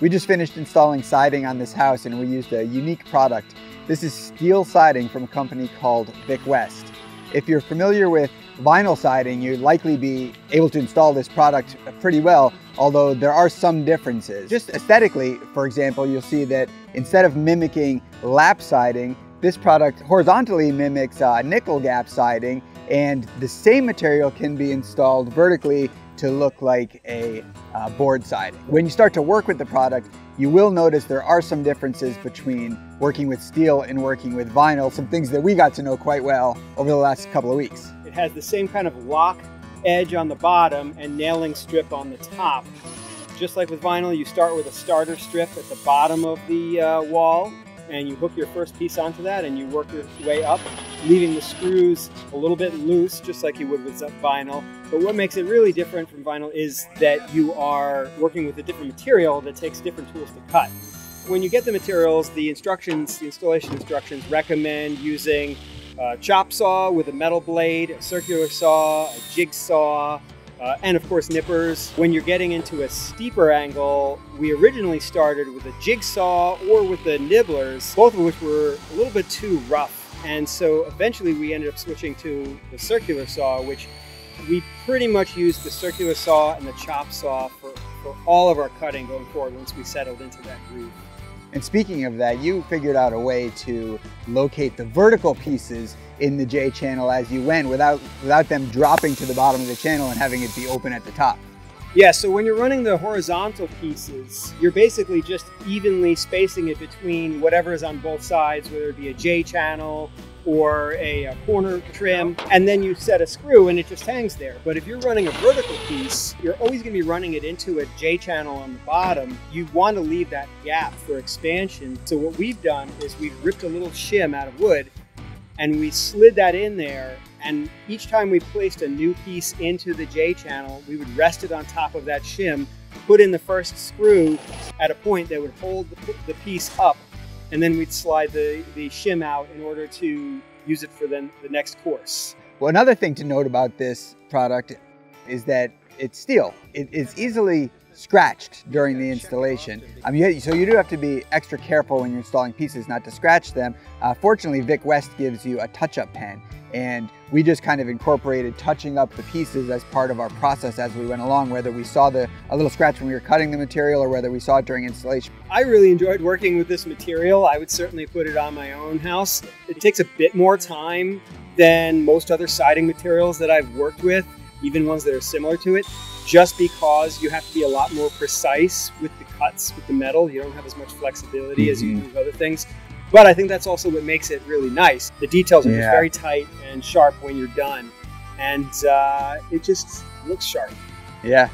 We just finished installing siding on this house and we used a unique product. This is steel siding from a company called Vic West. If you're familiar with vinyl siding, you'd likely be able to install this product pretty well, although there are some differences. Just aesthetically, for example, you'll see that instead of mimicking lap siding, this product horizontally mimics uh, nickel gap siding and the same material can be installed vertically to look like a uh, board siding. When you start to work with the product, you will notice there are some differences between working with steel and working with vinyl, some things that we got to know quite well over the last couple of weeks. It has the same kind of lock edge on the bottom and nailing strip on the top. Just like with vinyl, you start with a starter strip at the bottom of the uh, wall and you hook your first piece onto that and you work your way up, leaving the screws a little bit loose, just like you would with vinyl. But what makes it really different from vinyl is that you are working with a different material that takes different tools to cut. When you get the materials, the instructions, the installation instructions recommend using a chop saw with a metal blade, a circular saw, a jigsaw, uh, and of course nippers. When you're getting into a steeper angle, we originally started with a jigsaw or with the nibblers, both of which were a little bit too rough. And so eventually we ended up switching to the circular saw, which we pretty much used the circular saw and the chop saw for, for all of our cutting going forward once we settled into that groove. And speaking of that, you figured out a way to locate the vertical pieces in the J channel as you went without, without them dropping to the bottom of the channel and having it be open at the top. Yeah, so when you're running the horizontal pieces, you're basically just evenly spacing it between whatever is on both sides, whether it be a J channel or a, a, corner trim, and then you set a screw and it just hangs there. But if you're running a vertical piece, you're always gonna be running it into a J channel on the bottom. You wanna leave that gap for expansion. So what we've done is we've ripped a little shim out of wood and we slid that in there and each time we placed a new piece into the J channel, we would rest it on top of that shim, put in the first screw at a point that would hold the, the piece up and then we'd slide the, the shim out in order to use it for then the next course. Well, another thing to note about this product is that it's steel. It is easily scratched during the installation. Um, you, so you do have to be extra careful when you're installing pieces not to scratch them. Uh, fortunately, Vic West gives you a touch-up pen and we just kind of incorporated touching up the pieces as part of our process as we went along, whether we saw the a little scratch when we were cutting the material or whether we saw it during installation. I really enjoyed working with this material. I would certainly put it on my own house. It takes a bit more time than most other siding materials that I've worked with, even ones that are similar to it, just because you have to be a lot more precise with the cuts with the metal. You don't have as much flexibility mm -hmm. as you mm-hmm. do with other things. But I think that's also what makes it really nice. The details are yeah. just very tight and sharp when you're done, and uh, it just looks sharp. Yeah,